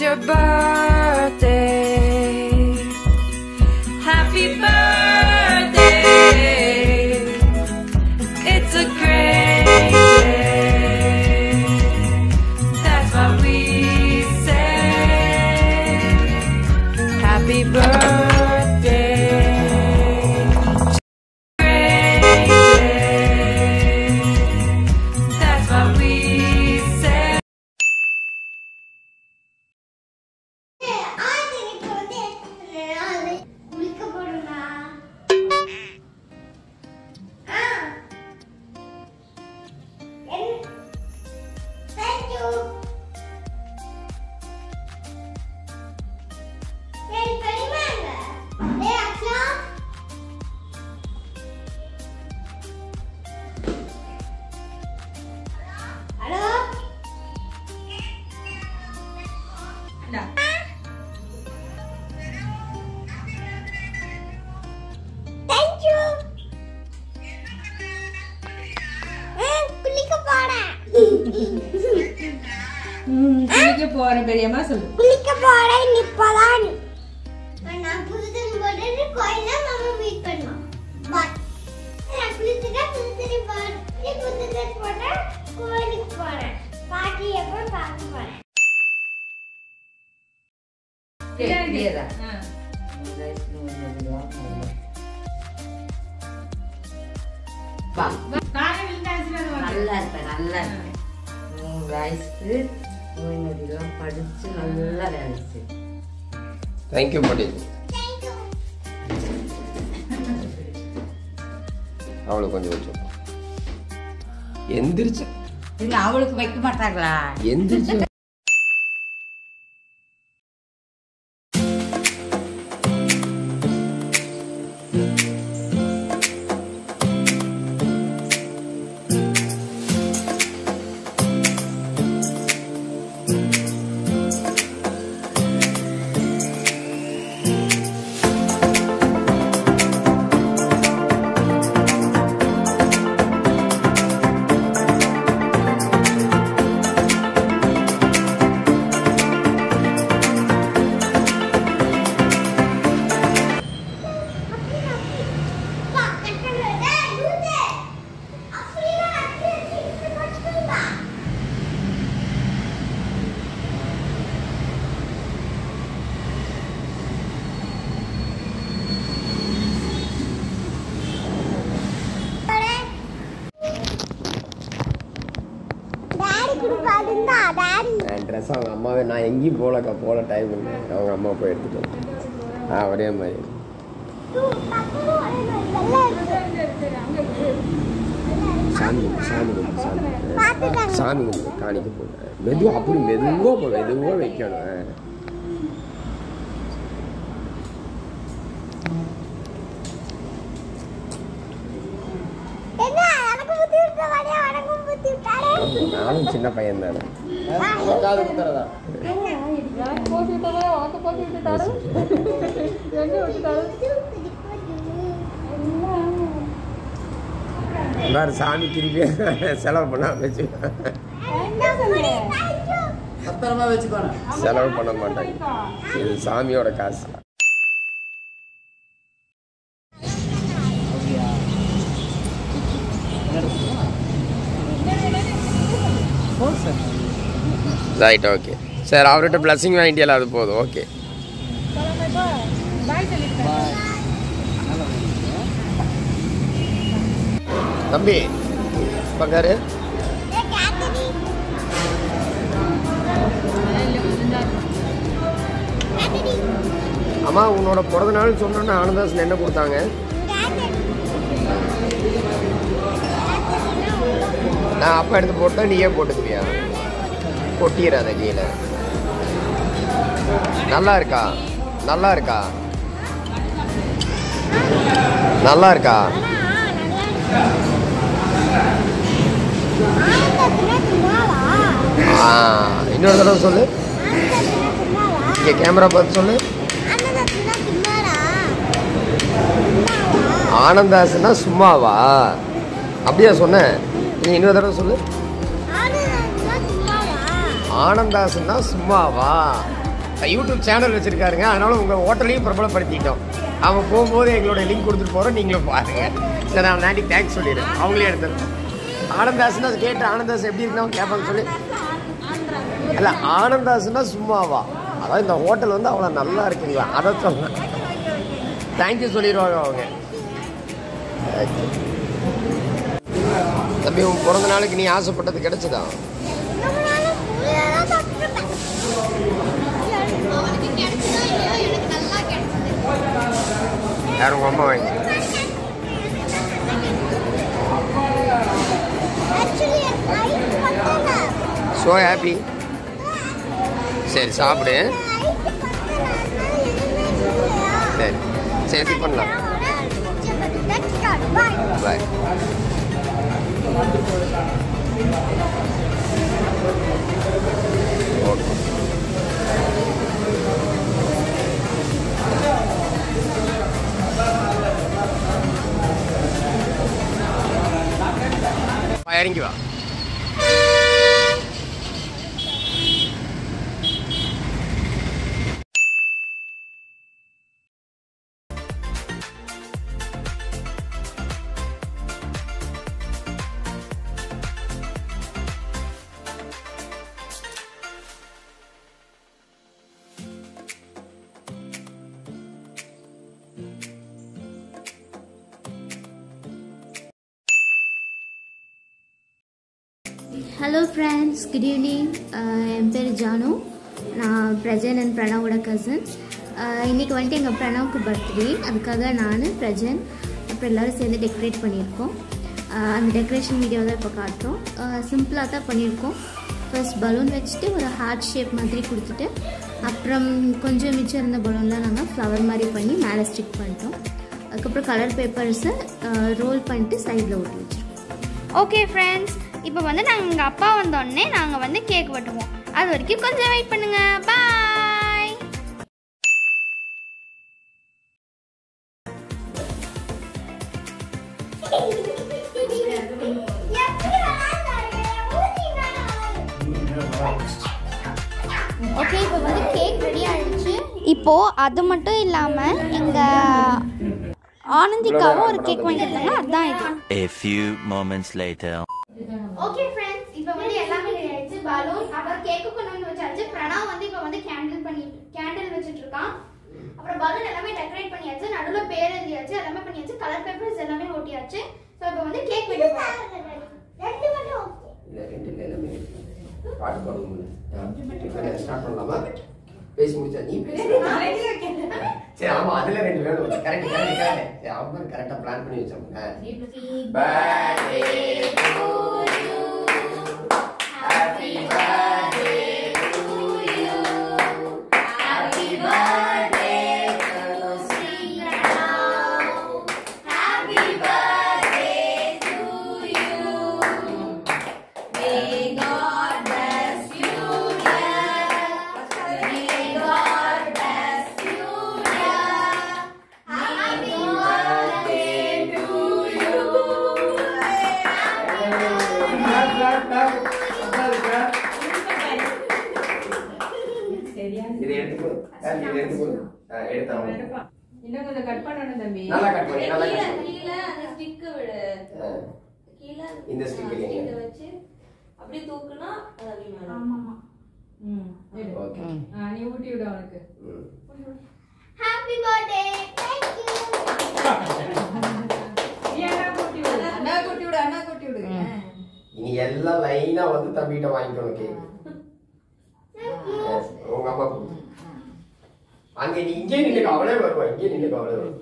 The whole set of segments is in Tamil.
your birth. குளிக்க போற பெரியம்மா சொல்லு. குளிக்க போறேன் இப்பதான் நான் புது துணி போட்டு கோயில மாமா மீட் பண்ணோம். பாய் நான் குளிச்சுட்டா புது துணி போட்டு புது ட்ரெஸ் போட்டா கோயிலுக்கு போறேன். எப்போ பார்க்க போறேன். நல்லா இருப்பேன் நல்லா இருப்பேன். மூணு நொடிலாம் படிச்சு நல்லா வேலை செய்யும் தேங்க்யூ பாட்டி அவளுக்கு கொஞ்சம் கொஞ்சம் எந்திரிச்சு. இல்ல அவளுக்கு வைக்க மாட்டாங்களா? எந்திரிச்சு. ட்ரெஸ் அவங்க அம்மாவே நான் எங்கேயும் போகலக்கா போகல டைம் இல்லை அவங்க அம்மா போய் எடுத்துட்டு ஆ ஒரே மாதிரி. சாமி சாமி கும்பிடு, சாமி. சாமி கும்பிடு, காணிக்க போகிறேன் மெதுவாக அப்படி மெதுவாக போ மெதுவாக வைக்கணும் ஆ. என்ன எனக்கு புத்தி விட்ட வழியா உனக்கும் புத்தி விட்டாரே நானும் சின்ன பையன் தானே வேறு சாமி திருப்பி செலவு பண்ணாம வச்சு. செலவு பண்ண மாட்டாங்க. இது சாமியோட காசு. ரைட் ஓகே சரி அவர்கிட்ட பிளஸிங் வாங்கிட்டியல அது போதும். ஓகே தம்பி பக்காரு அம்மா உன்னோட பிறந்த நாள் சொன்னோன்னே ஆனந்தாசன் என்ன கொடுத்தாங்க? நான் அப்பா எடுத்து போட்டா நீயே போட்டுக்குவியா? கொட்டிடாத கீழே. நல்லா இருக்கா? நல்லா இருக்கா? நல்லா இருக்கா? இன்னொரு தடவை சொல்லு. இங்கே கேமரா பார்த்து சொல்லு. ஆனந்தாசுனா சும்மாவா? அப்படியா சொன்னேன். நீ இன்னொரு தடவை சொல்லு. ஆனந்தாசன் தான் சும்மாவா யூடியூப் சேனல் வச்சுருக்காருங்க. அதனால் உங்கள் ஹோட்டலையும் பிரபலப்படுத்திட்டோம். அவன் போகும்போது எங்களோட லிங்க் கொடுத்துட்டு போகிறோம் நீங்களும் பாருங்கள் இல்லை நான் நாட்டி தேங்க்ஸ் சொல்லிடுறேன். அவங்களே எடுத்துருவேன் ஆனந்தாசன் அதை கேட்டு ஆனந்தாசன் எப்படி இருந்தாலும் கேட்பாங்க சொல்லி. இல்லை ஆனந்தாசன்னா சும்மாவா? அதாவது இந்த ஹோட்டல் வந்து அவ்வளோ நல்லா இருக்குங்களா? அதை சொன்னேன் தேங்க்யூ சொல்லிடுவாங்க அவங்க. தம்பி உன் பிறந்த நாளுக்கு நீ ஆசைப்பட்டது கிடைச்சதா ரொம்ப நாளா புளியெல்லாம் சாப்பிட்டுருப்பேன். அவனுக்கு கிடைச்சதோ இல்லையோ, எனக்கு நல்லா கிடைச்சது. யாரும் உங்கள் அம்மா Actually, ஸோ ஹாப்பி சரி சாப்பிடு. சரி சரி பண்ணலாம். நான் あやりんぎは ஹலோ ஃப்ரெண்ட்ஸ் குட் ஈவினிங் என் பேர் ஜானு. நான் பிரஜன் அண்ட் பிரணவோட கசின் uh, இன்றைக்கி வந்துட்டு எங்கள் பிரணவுக்கு பர்த்டே அதுக்காக நான் பிரஜன் அப்புறம் எல்லோரும் சேர்ந்து டெக்கரேட் பண்ணியிருக்கோம். Uh, அந்த டெக்கரேஷன் வீடியோ தான் இப்போ காட்டுறோம். Uh, சிம்பிளாக தான் பண்ணியிருக்கோம். ஃபர்ஸ்ட் பலூன் வச்சுட்டு ஒரு ஹார்ட் ஷேப் மாதிரி கொடுத்துட்டு அப்புறம் கொஞ்சம் மிச்சம் இருந்த பலூன்லாம் நாங்கள் ஃப்ளவர் மாதிரி பண்ணி மேலே ஸ்டிக் பண்ணிட்டோம். அதுக்கப்புறம் கலர் பேப்பர்ஸை ரோல் பண்ணிட்டு சைடில் ஒட்டி வச்சுருக்கோம். ஓகே ஃப்ரெண்ட்ஸ் இப்போ வந்து நாங்கள் எங்கள் அப்பா வந்தோடனே நாங்கள் வந்து கேக் வெட்டுவோம். அது வரைக்கும் கொஞ்சம் வெயிட் பண்ணுங்க. பாய் ஓகே இப்போ வந்து கேக் ரெடி ஆயிடுச்சு. இப்போ அது மட்டும் இல்லாமல் எங்க ஆனந்திக்காவும் ஒரு கேக் வாங்கியிருந்தாங்க. அதுதான் இது. A few moments later. Okay friends இப்போ வந்து எல்லாமே ரெடி ஆயிடுச்சு பலூன் அப்புறம் கேக்கு கொண்டு வந்து வச்சாச்சு. பிரணவ் வந்து இப்போ வந்து கேண்டில் பண்ணி கேண்டில் வச்சுட்டு இருக்கான். அப்புறம் பலூன் எல்லாமே டெக்கரேட் பண்ணியாச்சு. நடுவில் பேர் எழுதியாச்சு. எல்லாமே பண்ணியாச்சு. கலர் பேப்பர்ஸ் எல்லாமே ஒட்டியாச்சு ஸோ இப்போ வந்து கேக் வெட்ட ரெண்டு மட்டும் இல்லை ரெண்டு இல்லை. எல்லாமே பாட்டு பாடுவோம்ல இப்போ ஸ்டார்ட் பண்ணலாமா? பேசி முடிச்சா நீ பேசு. சரி ஆமா அதுல ரெண்டு வேணும் கரெக்ட் கரெக்ட் கரெக்ட் சரி அவங்க கரெக்டா பிளான் பண்ணி வச்சாங்க இது இன்னும் கொஞ்சம் கட் பண்ணணும் தம்பி. நல்லா கட் பண்ணி நல்லா கட் பண்ணி. கீழே அந்த விடு. கீழே இந்த வச்சு அப்படியே தூக்குனா அது அப்படியே மேல ம் எடு. ஓகே. ஆ, நீ ஊட்டி விடு அவனுக்கு. ஹாப்பி பர்த்டே தேங்க் யூ நீ அண்ணா கூட்டி விடு. அண்ணா கொட்டி விடு அண்ணா கொட்டி விடு. இனி எல்லாம் லைனா வந்து தம்பிகிட்ட வாங்கிக்கணும் கேக் உங்க அம்மா கொடுத்து அங்க நீ இங்கே நின்று அவளே வருவா இங்கே நின்று அவளே வருவா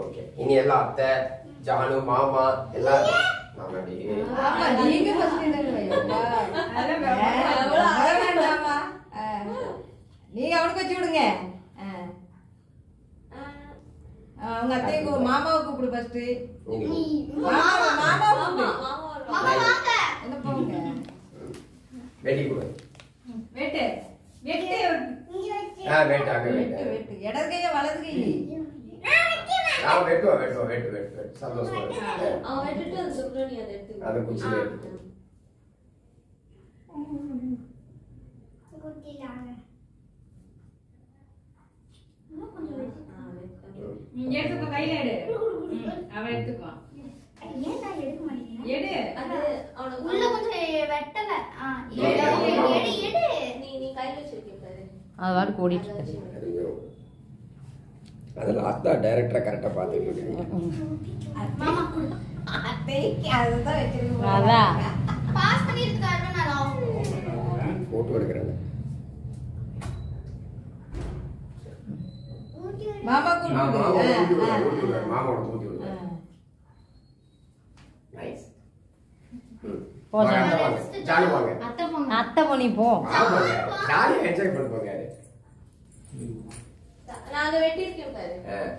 ஓகே இனி எல்லாம் அத்தை ஜானு மாமா எல்லாரும் நீங்க அவனுக்கு வச்சு விடுங்க உங்க அத்தையை கூ- மாமாவை கூப்பிடு ஃபர்ஸ்ட் மாமா மாமா என்ன போங்க? வெட்டி கொடு. வெட்டு. வெட்டு. இங்க வச்சு. ஆ வெட்டு அங்க வெட்டு. வெட்டு வெட்டு. இடது கையா வலது கை நான் வெட்டுவா வெட்டுவா வெட்டு வெட்டு வெட்டு. சந்தோஷமா இருக்கு. அவன் விட்டுட்டு அந்த சுப்ரமணி அதை எடுத்து அதை குச்சியில எடுத்துக்கோ. குட்டிலாங்க எடுத்துக்கோ கையில எடு. அவன் ஏன் நான் எடுக்க மாட்டேங்கிறேன் எடு. அது அவனுக்கு உள்ள கொஞ்சம் வெட்டல எடு, எடு. நீ நீ கையில வச்சிருக்கீங்க பாரு. அது வாட்டுக்கு ஓடிட்டு இருக்கு. அதில் அத்தா டைரக்டரை கரெக்டாக பார்த்துட்டு இருக்கீங்க. மாமா குடு. அதுதான் வச்சிருக்கோம் அதான் பாஸ் பண்ணிருக்கு அரை மணி நேரம் ஃபோட்டோ எடுக்கிறேன் ஊட்டி விடு. மாமாக்கும் நான் கொடு. மாமாவோட ஆ, ஊட்டி விடுறேன், ஆ. ஊட்டி விடுறேன், மாமாவோட ஊட்டி விடுறேன். Nice. வாங்க. ஜாலி வாங்க. அத்தை பண்ணி போ. ஜாலியா enjoy பண்ண போங்க. பாரு.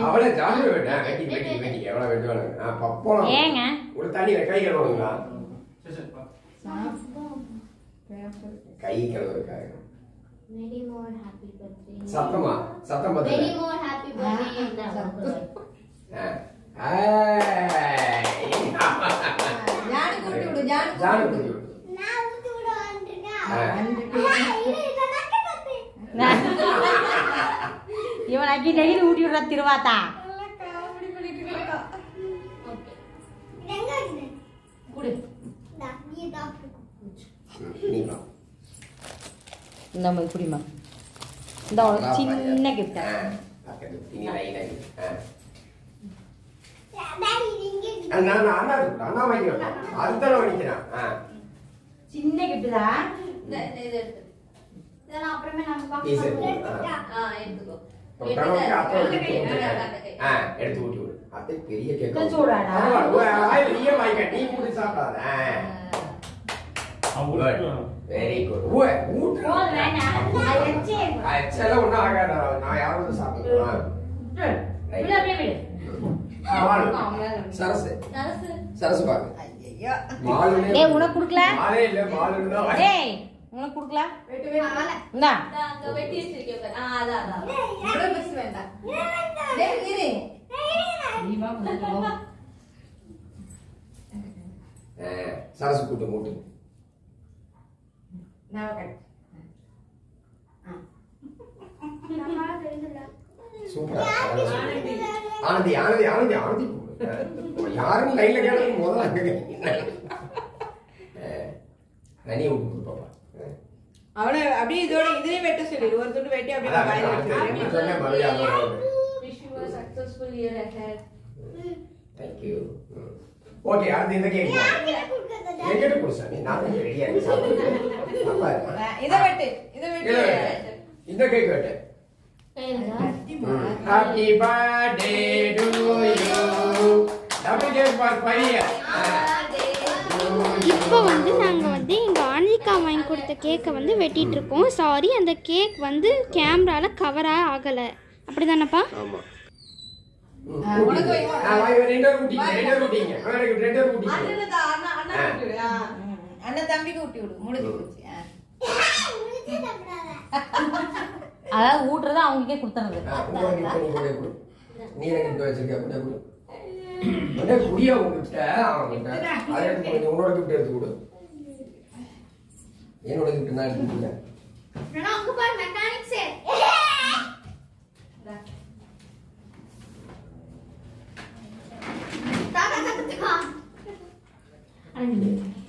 அவளை ஜாலியா வெட்டு. ஆ, வெட்டி, வெட்டி, வெட்டி. எவ்வளவு வெட்டுவானுங்க. ஆ, ப- போலாம். ஏங்க? ஒரு தண்ணியில கை கழுவணுங்களா கை கழுவுறதுக்காக Many more happy birthday. சத்தமா சத்தம் Many பார்த்து more happy birthday. இவன் அக்கி டெய்லி ஊட்டி விடுற திருவாத்தா. இந்தா, மாதிரி குடிமா இந்த சின்ன கிஃப்ட் சின்ன கிஃப்ட் தான் இந்த இந்த இதை எடுத்து. இதெல்லாம் அப்புறமே நம்ம எடுத்துக்கோ. எடுத்து ஊட்டி விடு. அத்தை பெரிய கேக் கொஞ்சம் சூடாடா. நீயே வாங்கிக்க. நீ கூட சாப்பிடாத. வெரி குட் ஊட்டு. ஒன்றும் ஆகாது நான் யாரும் சாப்பிடுவேன் சரசு. சரசு. பாரு. ஏய் உனக்கு கொடுக்கல? மாலே இல்ல மாலுன்னு தான் வாங்கி- ஏய் உனக்கு கொடுக்கல? வெட்டு, வெட்டு. இந்தா. நான் அங்க வெட்டி வச்சிருக்கேன் பாரு. ஆ அதான் அதான் இவ்வளவு பெருசு வேண்டாம். டேய், இரு. நீ வா கொஞ்சம் வா. ஆ, சரசு கூட்டு மூட்டு நான் கட். நம்மளால தெரியுதுல்ல. சூப்பரா. ஆனந்தி ஆனந்தி ஆனந்தி ஆனந்தி. யாரும் லைன்ல கேட்டது முதல்ல அங்க நனி விட்டு கொடுப்பாப்பா அவனை அப்படியே இதோட இதுலயும் வெட்ட சொல்லிடு ஒரு துண்டு வெட்டி அப்படியே. சொன்ன மறுபடியும் அதோட வருது. Wish you a successful year ahead Thank you. ம். ஓகே அடுத்து இந்த கேக் யார்கிட்ட கொடுக்கறது? என்கிட்ட கொடு சாமி நான் ரெடியா இருக்கா? இதை வெட்டு இதை இதை வெட்டு. இந்த கேக் வெட்டு happy birthday to you double cake for பையன் இப்போ வந்து நாங்கள் வந்து எங்கள் ஆன்லிகா வாங்கி கொடுத்த கேக்கை வந்து வெட்டிட்டு இருக்கோம். சாரி அந்த கேக் வந்து கேமரால கவராக ஆகலை. அப்படி தானேப்பா. அண்ணன் தம்பிக்கு ஊட்டி விடு முடிஞ்சு அதாவது ஊட்டுறத அவங்களுக்கே கொடுத்துறது. நீ எனக்கு வச்சிருக்க கூட கொடு. உடனே குடியா உங்ககிட்ட அதை எடுத்து. நீ உன்னோட கிஃப்ட் எடுத்து கொடு. என்னோட கிஃப்ட் நான் கத்துக்கோ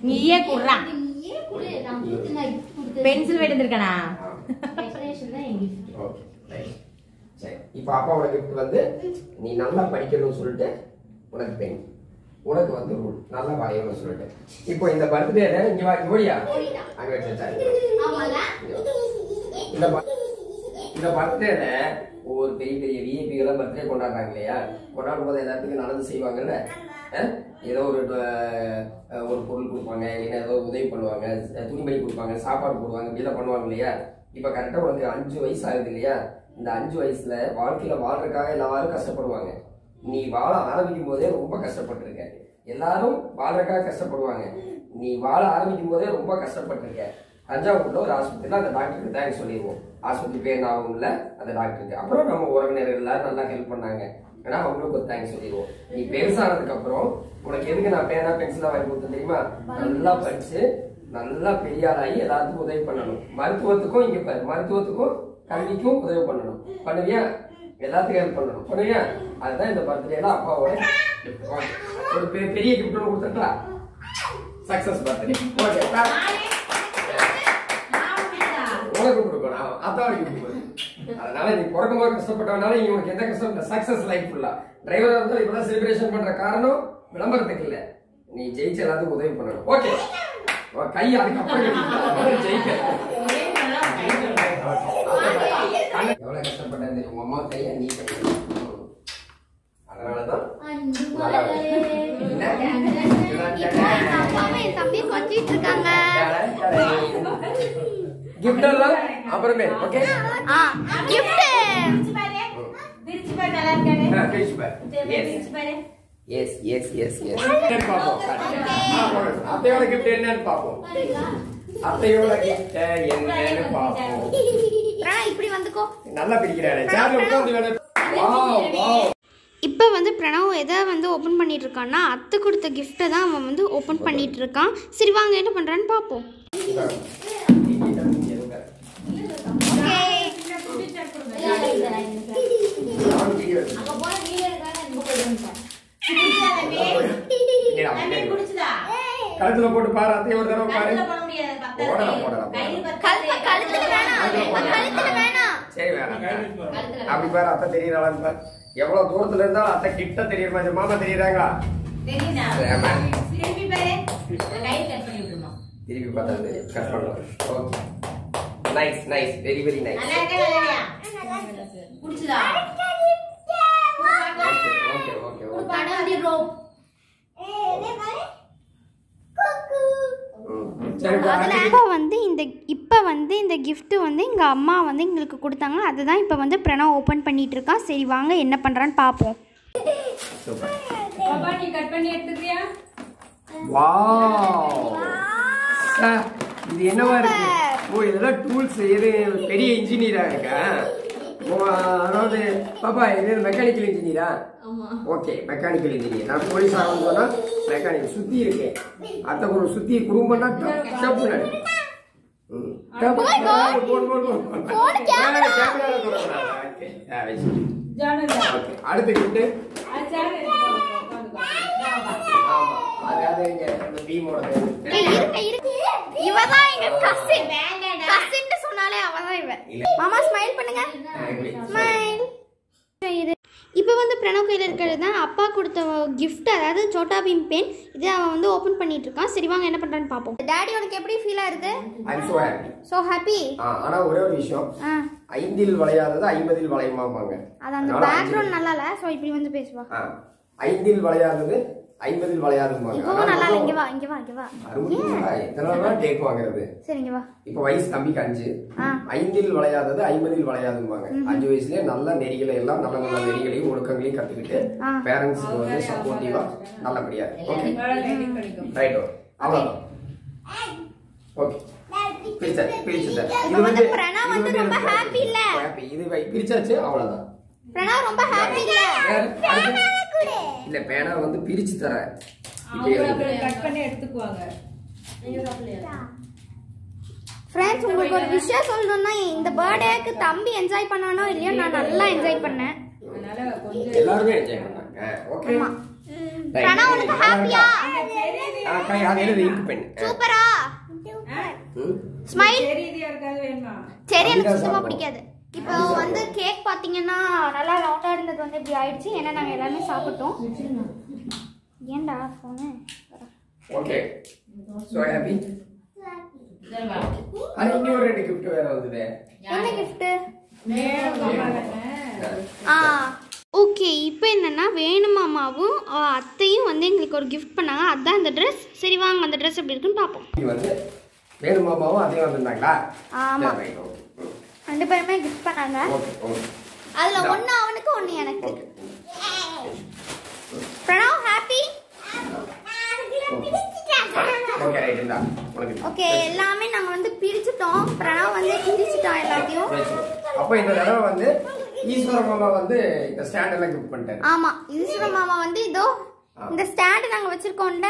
நீயே குடுறா. நீயே கொடு. நான் கொடுத்து நான் gift கொடுத்தது. பென்சில் வெட்டி ஓகே ரைட் சரி. இப்போ அப்பாவோட கிஃப்ட் வந்து நீ நல்லா படிக்கணும்னு சொல்லிட்டு உனக்கு பெண். உனக்கு வந்து ரூல். நல்லா வரையணும்னு சொல்லிட்டு. இப்போ இந்த பர்த்டேல இங்க வா ஓடியா? அங்க வச்சா இந்த இந்த பர்த்டேல ஒரு பெரிய பெரிய விஐபி எல்லாம் பர்த்டே கொண்டாடுறாங்க இல்லையா? கொண்டாடும் போது எல்லாத்துக்கும் நல்லது செய்வாங்கல்ல? ஏதோ ஒரு ஒரு பொருள் கொடுப்பாங்க இல்லைன்னா ஏதோ உதவி பண்ணுவாங்க துணிமணி கொடுப்பாங்க சாப்பாடு போடுவாங்க இப்படிலாம் பண்ணுவாங்க இல்லையா? இப்போ கரெக்டாக உனக்கு அஞ்சு வயசு ஆகுது இல்லையா? இந்த அஞ்சு வயசுல வாழ்க்கையில வாழ்றதுக்காக எல்லாரும் கஷ்டப்படுவாங்க. நீ வாழ ஆரம்பிக்கும் போதே ரொம்ப கஷ்டப்பட்டிருக்க. எல்லாரும் வாழ்றதுக்காக கஷ்டப்படுவாங்க. நீ வாழ ஆரம்பிக்கும் போதே ரொம்ப கஷ்டப்பட்டிருக்க. தஞ்சாவூர்ல ஒரு ஆஸ்பத்திரியில் அந்த டாக்டருக்கு தேங்க்ஸ் சொல்லிடுவோம். ஆஸ்பத்திரி பேர் ஞாபகம் இல்லை அந்த டாக்டருக்கு அப்புறம் நம்ம உறவினர்கள் எல்லாரும் நல்லா ஹெல்ப் பண்ணாங்க. ஏன்னா அவங்களுக்கு ஒரு தேங்க்ஸ் சொல்லிடுவோம். நீ பெருசானதுக்கு அப்புறம் உனக்கு எதுக்கு நான் பேனா பென்சிலாக வாங்கி கொடுத்தேன் தெரியுமா? நல்லா படிச்சு நல்லா பெரிய ஆளாகி எல்லாத்துக்கும் உதவி பண்ணணும். மருத்துவத்துக்கும் இங்கே பாரு மருத்துவத்துக்கும் கல்விக்கும் உதவி பண்ணணும். பண்ணுவியா? எல்லாத்துக்கும் ஹெல்ப் பண்ணணும். பண்ணுவியா? அதுதான் இந்த பர்த்டேல அப்பாவோட ஒரு பெ- பெரிய கிஃப்ட் ஒன்று கொடுத்துட்டா சக்ஸஸ் பர்த்டே. ஓகே உனக்கு கொடுக்கணும். அதான் gift கொடு. அதனால நீ பிறக்கும் போது கஷ்டப்பட்டவனால நீ உனக்கு எந்த கஷ்டம் இல்லை. சக்ஸஸ் லைஃப் ஃபுல்லா டிரைவரா இருந்தாலும் இப்பதான் செலிப்ரேஷன் பண்ற காரணம் விளம்பரத்துக்கு இல்லை. நீ ஜெயிச்சு எல்லாத்துக்கும் உதவி பண்ணணும். ஓகே. கை அதுக்கப்புறம். ஜெயிக்க எவ்வளவு கஷ்டப்பட்டேன் தெரியும் கையை நீ கை அதனாலதான் அப்புறமே ஓகே ஆ gift yes yes yes yes பாப்போம். அத்தையோட கிஃப்ட் என்னன்னு பாப்போம். அத்தையோட கிஃப்ட் என்னன்னு பாப்போம். இப்படி வந்துக்கோ. நல்லா பிடிக்கிறாரு சேர்ல உட்கார்ந்து வேணா வாவ் வாவ் இப்போ வந்து பிரணவ் எதை வந்து ஓப்பன் பண்ணிட்டு இருக்கான்னா அத்தை கொடுத்த கிஃப்ட்டை தான் அவன் வந்து ஓப்பன் பண்ணிட்டு இருக்கான் சரி வாங்க என்ன பண்றான்னு பார்ப்போம் கழுத்துல போட்டு பாரு அத்தைய ஒரு தடவை பாரு. போடலாம் போடலாம் சரி வேணாம். அப்படி பாரு அத்தை தெரியறாளான்னு பாரு. எவ்வளவு தூரத்துல இருந்தாலும் அத்தை கிட்ட தெரியற மாதிரி மாமா தெரியறாங்களா. திருப்பி பார்த்தா தெரியும். கட் பண்ணலாம். Okay nice nice very very nice okay பா, அடுத்து இப்போ வந்து இந்த இப்போ வந்து இந்த gift வந்து எங்கள் அம்மா வந்து எங்களுக்கு கொடுத்தாங்க. அதுதான் இப்போ வந்து பிரணவ் ஓப்பன் பண்ணிட்டு இருக்கான் சரி வாங்க என்ன பண்ணுறான்னு பார்ப்போம் இது என்னவா இருக்கு? ஓ இதெல்லாம் டூல்ஸ் இது பெரிய இன்ஜினியரா இருக்கா? ஓ அதாவது பாப்பா இது மெக்கானிக்கல் இன்ஜினியரா ஓகே மெக்கானிக்கல் இன்ஜினியர் நான் போலீஸ் ஆகணும் சொன்னா மெக்கானிக் சுத்தி இருக்கேன். அத்தை ஒரு சுத்தி குறும்புனா டப்பு. அடுத்த ஆமா. அதாவது இங்க இந்த பீமோட ஏய், இருக்க இருக்க இவ தான் எங்க கசின் கசின் சொன்னாலே அவ தான் இவ மாமா ஸ்மைல் பண்ணுங்க. ஸ்மைல் இது. இப்போ வந்து பிரணவ் கையில் இருக்கிறது தான் அப்பா கொடுத்த gift அதாவது சோட்டா பீம் பென். இது அவன் வந்து ஓப்பன் பண்ணிட்டு இருக்கான். சரி வாங்க என்ன பண்றான்னு பார்ப்போம் டாடி உனக்கு எப்படி ஃபீலா இருக்கு? I'm so happy so happy ஆனா ஒரே ஒரு விஷயம். ஐந்தில் வளையாதது ஐம்பதில் வளையுமாப்பாங்க அது அந்த பேக்ரவுண்ட் நல்லா இல்ல ஸோ இப்படி வந்து பேசுவா. ஐந்தில் வளையாதது ஐம்பதில் வளையாதும்பாங்க இப்பவும் நல்லா இல்ல. இங்க வா இங்க வா இங்க வா. அறுபது ரூபாய். எத்தனை ரூபாய் டேக் வாங்குறது? இப்ப வயசு தம்பிக்கு அஞ்சு ஐந்தில் வளையாதது ஐம்பதில் வளையாதும்பாங்க அஞ்சு வயசுலயே நல்ல நெறிகளை எல்லாம் நல்ல நல்ல நெறிகளையும் ஒழுக்கங்களையும் கத்துக்கிட்டு. பேரண்ட்ஸுக்கு வந்து சப்போர்ட்டிவா நல்லபடியா. ஓகே ரைட் அவ்வளவுதான். ஓகே பிரிச்சாச்சு அவ்வளவுதான். ரொம்ப ஹாப்பி இல்ல பேனா வந்து பிரிச்சு கட் பண்ணி எடுத்துக்குவாங்க. ஃப்ரெண்ட்ஸ் உங்களுக்கு ஒரு விஷயம் சொல்லணும்னா இந்த பர்த்டேக்கு தம்பி என்ஜாய் பண்ணானோ இல்லையோ நான் நல்லா என்ஜாய் பண்ணேன். அதனால கொஞ்சம் எல்லாருமே என்ஜாய் பண்ணாங்க. ஓகே ஆமா. பிரணவ் உனக்கு ஹாப்பியா கை அது எழுது இங்க் பென் சூப்பரா ஸ்மைல் சரி எனக்கு சுத்தமா. பிடிக்காது. இப்போ வந்து கேக் பாத்தீங்கன்னா நல்லா ரவுண்டா இருந்தது வந்து இப்படி ஆயிடுச்சு. ஏன்னா நாங்க எல்லாருமே சாப்பிட்டோம். ஏன்டா போனு ஓகே சோ ஹாப்பி அது இன்னும் ஒரு ரெண்டு கிஃப்ட் வேற வந்தது. என்ன கிஃப்ட் ஆ ஓகே இப்போ என்னன்னா வேணுமாமாவும் அத்தையும் வந்து எங்களுக்கு ஒரு கிஃப்ட் பண்ணாங்க. அதான் இந்த ட்ரெஸ் சரி வாங்க அந்த ட்ரெஸ் எப்படி இருக்குன்னு பார்ப்போம். வந்து வேணுமாமாவும் அதையும் வந்திருந்தாங்களா? ஆமா. ரெண்டு பேருமே கிஃப்ட் பண்ணாங்க. அதுல ஒண்ணு அவனுக்கு ஒண்ணு எனக்கு. பிரணவ் ஹாப்பி ஓகே எல்லாமே நாங்க வந்து பிரிச்சுட்டோம். பிரணவ் வந்து பிரிச்சுட்டோம் எல்லாத்தையும். அப்போ இந்த தடவை வந்து ஈஸ்வர மாமா வந்து இந்த ஸ்டாண்ட் எல்லாம் கிஃப்ட் பண்ணிட்டாரு. ஆமா ஈஸ்வர மாமா வந்து இதோ இந்த ஸ்டாண்ட் நாங்க வச்சிருக்கோம்ல.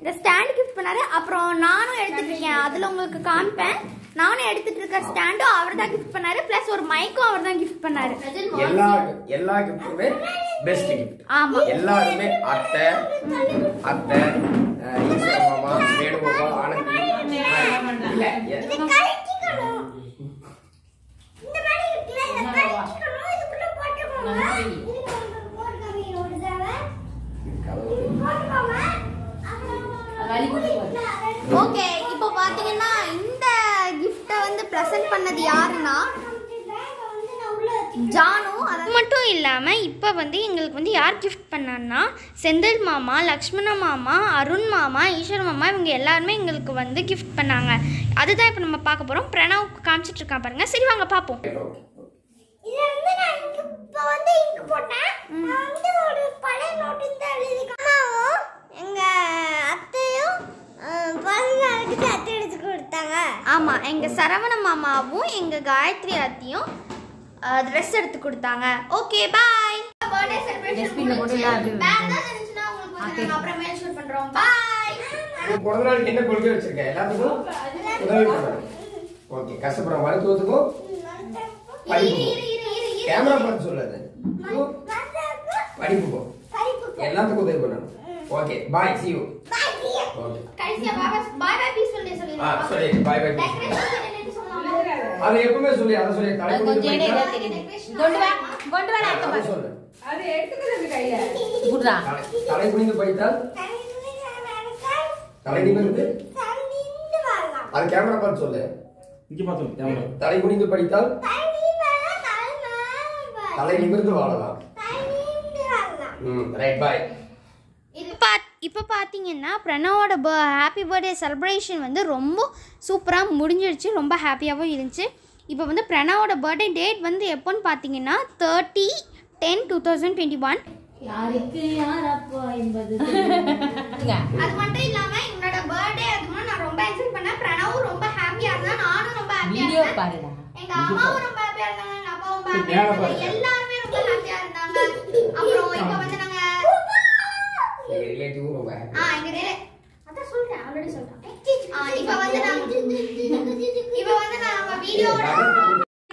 இந்த ஸ்டாண்ட் கிஃப்ட் பண்ணாரு. அப்புறம் நானும் எடுத்துட்டு இருக்கேன். அதுல உங்களுக்கு காமிப்பேன். நானும் எடுத்துட்டு இருக்க ஸ்டாண்டும் அவர் தான் கிஃப்ட் பண்ணாரு. பிளஸ் ஒரு மைக்கும் அவர் தான் கிஃப்ட் பண்ணாரு. எல்லா எல்லா கிஃப்ட்டுமே பெஸ்ட் கிஃப்ட் ஆமா. எல்லாருமே அத்தை அத்தை அஹ், ஈஸ்வர மாமா ஆனந்தி. இல்ல ஓகே இப்போ பாத்தீங்கன்னா இந்த கிஃப்ட்டை வந்து ப்ரெசென்ட் பண்ணது யாருன்னா ஜானு. அது மட்டும் இல்லாமல் இப்போ வந்து எங்களுக்கு வந்து யார் கிஃப்ட் பண்ணான்னா செந்தில் மாமா லக்ஷ்மண மாமா அருண் மாமா ஈஸ்வர் மாமா இவங்க எல்லாருமே எங்களுக்கு வந்து கிஃப்ட் பண்ணாங்க. அதுதான் இப்போ நம்ம பார்க்க போகிறோம் பிரணவ் காமிச்சிட்டு இருக்கான் பாருங்க. சரி வாங்க பார்ப்போம் ஓகே, ஓகே. இதுல வந்து நான் இங்கு இப்ப வந்து இங்கு போட்டேன். நான் வந்து ஒரு பழைய நோட்டு தான் எழுதி அம்மாவும் எங்க அத்தையும் நாளுக்கு அத்தை எடுத்து கொடுத்தாங்க. ஆமாம் எங்கள் சரவண மாமாவும் எங்கள் காயத்ரி அத்தியும் ட்ரெஸ் எடுத்து கொடுத்தாங்க. Okay bye birthday celebration shoot பண்ணுறோம் பாய் பிறந்த நாளுக்கு என்ன கொள்கை வச்சிருக்க எல்லாத்துக்கும் உதவி ஓகே கஷ்டப்படுற மருத்துவத்துக்கும் கேமரா பார்த்து சொல்லாது. படிப்புக்கும் எல்லாத்துக்கும் உதவி பண்ணணும். Okay bye see you okay. கடைசியா பாய் பாய் ஆ சொல்லிடுங்க சொல்லி பாய் பாய் அது எப்பவுமே சொல்லி அதை சொல்லி. தலை கொண்டு வா கொண்டு வா நான் எடுத்து அதை பாரு. சொல்லு. அது எடுத்துக்கிறது கையில. குடுறா. தலை- குனிந்து படித்தால் தலை நிமிர்ந்து அது கேமரா பார்த்து சொல்லு. இங்க பார்த்தோம் கேமரா. தலை குனிந்து படித்தால்? தலை நிமிர்ந்து வாழலாம். ம் ரைட் பாய் இப்போ பார்த்தீங்கன்னா பிரணவோட ப ஹாப்பி பர்த்டே செலிப்ரேஷன் வந்து ரொம்ப சூப்பராக முடிஞ்சிருச்சு. ரொம்ப ஹாப்பியாகவும் இருந்துச்சு. இப்போ வந்து பிரணவோட பர்த்டே டேட் வந்து எப்போன்னு பார்த்தீங்கன்னா thirty ten two thousand twenty one யாருக்கு யார் அப்பா என்பது அது மட்டும் இல்லாமல் என்னோட பர்த்டே அதுமா நான் ரொம்ப என்ஜாய் பண்ணேன் பிரணவும் ரொம்ப ஹாப்பியாக இருந்தான் நானும் ரொம்ப ஹாப்பியாக வீடியோ பாருடா எங்க அம்மாவும் ரொம்ப ஹாப்பியா இருந்தாங்க எங்க அப்பாவும் ஹாப்பியா இருந்தாங்க. எல்லாருமே ரொம்ப ஹாப்பியா இருந்தாங்க. அப்புறம் இப்போ வந்து நாங்க எங்க ரிலேட்டிவும் ரொம்ப happy. ஆ எங்க ரே அதான் சொல்றேன் ஆல்ரெடி சொல்றேன். ஆ இப்போ வந்து நாங்க இப்போ வந்து நம்ம வீடியோவோட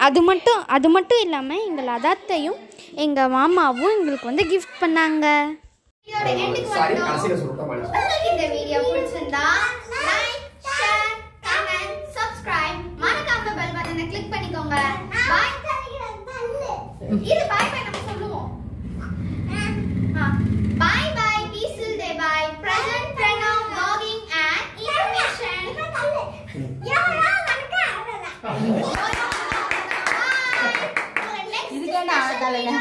அது மட்டும் அது மட்டும் இல்லாமல் எங்கள் லதாத்தையும் எங்கள் மாமாவும் எங்களுக்கு வந்து கிஃப்ட் பண்ணாங்க. இந்த வீடியோ பிடிச்சிருந்தா லைக் ஷேர் சப்ஸ்கிரைப் மறக்காம பெல் பட்டனை கிளிக் பண்ணிக்கோங்க. பாய் இது பாய் பாய் நம்ம சொல்லுவோம். Bye bye peaceful day bye present Pranav vlogging and information. இதுக்கு என்ன ஆள தலையில